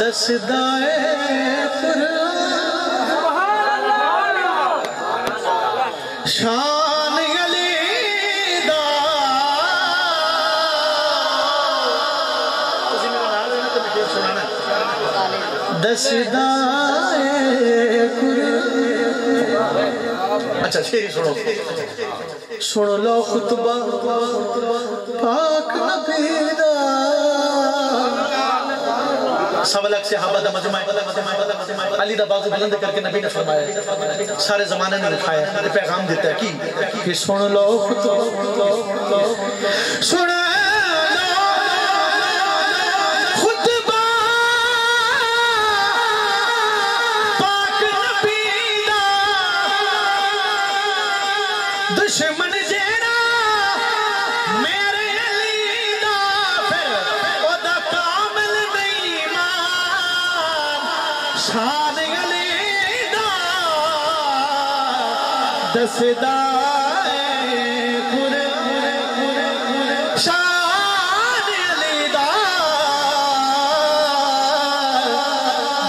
दसदाए शान अली दा। दसदाए अच्छा फिर सुनो सुन लो खुतबा, पाक सवलक से मजमा अली बुलंद करके नबी ने फरमाया सारे जमाने ने उठाया पैगाम देता है कि सुन लो खुतबा, सुन दुश्मन जेड़ा मेरे नहीं मान शान अली दा दसदा ऐ खुर शान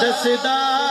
दसदा